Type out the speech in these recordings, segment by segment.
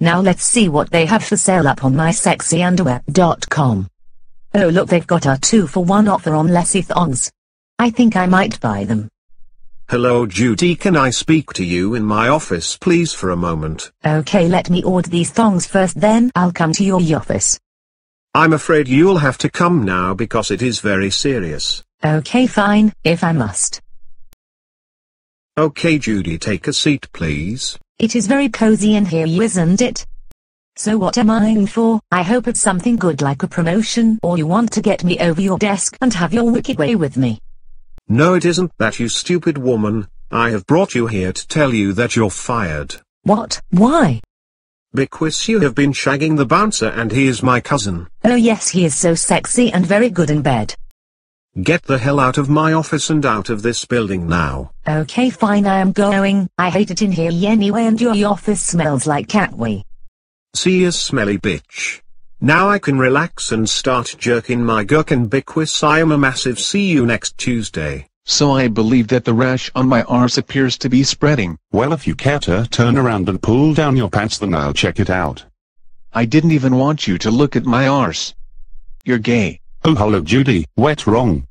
Now let's see what they have for sale up on mysexyunderwear.com. Oh look they've got a 2 for 1 offer on Lessie thongs. I think I might buy them. Hello Judy can I speak to you in my office please for a moment? Okay let me order these thongs first then I'll come to your office. I'm afraid you'll have to come now because it is very serious. Okay fine, if I must. Okay Judy take a seat please. It is very cozy in here isn't it? So what am I in for? I hope it's something good like a promotion or you want to get me over your desk and have your wicked way with me. No it isn't that you stupid woman, I have brought you here to tell you that you're fired. What? Why? Because you have been shagging the bouncer and he is my cousin. Oh yes he is so sexy and very good in bed. Get the hell out of my office and out of this building now. Okay fine I am going, I hate it in here anyway and your office smells like cat wee. See ya smelly bitch. Now I can relax and start jerking my gherkin because I am a massive see you next Tuesday. So I believe that the rash on my arse appears to be spreading. Well if you care to turn around and pull down your pants then I'll check it out. I didn't even want you to look at my arse. You're gay. Oh hello Judy, wet wrong.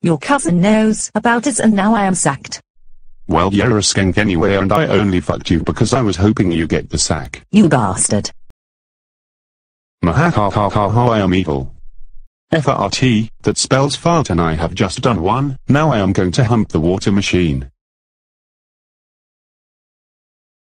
Your cousin knows about us and now I am sacked. Well you're a skank anyway and I only fucked you because I was hoping you get the sack. You bastard. Mahahahaha I am evil. FRT, that spells fart and I have just done one, now I am going to hump the water machine.